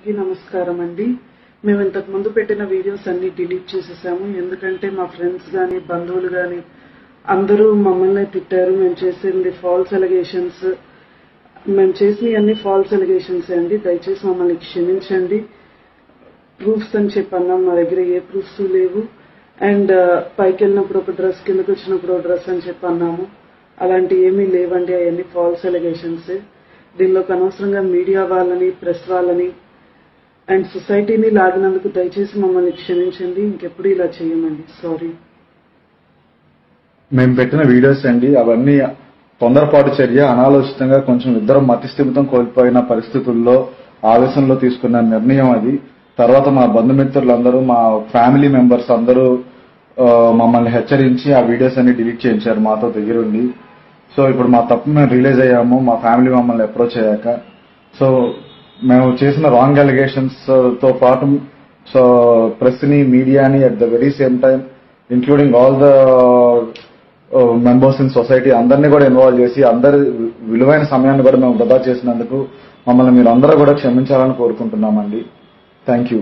అందరికీ నమస్కారం అండి మేము ఇంతకు ముందు పెట్టిన వీడియోస్ అన్ని డిలీట్ చేసేసాము. ఎందుకంటే మా ఫ్రెండ్స్ గాని బంధువులు గాని అందరూ మమ్మల్ని తిట్టారు. మేము చేసింది ఫాల్స్ ఎలిగేషన్స్ మేము చేసినవి అన్ని ఫాల్స్ ఎలిగేషన్స్ అండి. దయచేసి మమ్మల్ని క్షమించండి. ప్రూఫ్స్ అని చెప్పి అన్నాం మా దగ్గర. ఏ ప్రూఫ్స్ లేవు. అండ్ uh, పైకి వెళ్ళినప్పుడు ఒక డ్రెస్ కిందకు వచ్చినప్పుడు ఒక డ్రెస్ అని చెప్పి అన్నాము అలాంటి ఏమీ లేవండి. అవన్నీ ఫాల్స్ ఎలిగేషన్స్ దీనిలోకి అనవసరంగా మీడియా వాళ్ళని ప్రెస్ వాళ్ళని అండ్ సొసైటీని లాగినందుకు దయచేసి మమ్మల్ని క్షమించండి. ఇంకెప్పుడు ఇలా చేయమండి. సారీ మేము పెట్టిన వీడియోస్ అండి అవన్నీ తొందరపాటు చర్య. అనాలోచితంగా కొంచెం ఇద్దరం మతిస్థిమితం కోల్పోయిన పరిస్థితుల్లో ఆవేశంలో తీసుకున్న నిర్ణయం అది. తర్వాత మా బంధుమిత్రులందరూ మా ఫ్యామిలీ మెంబర్స్ అందరూ మమ్మల్ని హెచ్చరించి ఆ వీడియోస్ అన్ని డిలీట్ చేయించారు మాతో దగ్గరుండి. సో ఇప్పుడు మా తప్పు మేము రిలీజ్ అయ్యాము. మా ఫ్యామిలీ మమ్మల్ని అప్రోచ్ అయ్యాక. సో మేము చేసిన రాంగ్ అలిగేషన్స్ uh, తో పాటు సో ప్రెస్ని మీడియాని at the very same time including all the members in society అందరినీ కూడా ఇన్వాల్వ్ చేసి అందరి విలువైన సమయాన్ని కూడా మేము వృధా చేసినందుకు మమ్మల్ని మీరు అందరూ కూడా క్షమించాలని కోరుకుంటున్నామండి. Thank you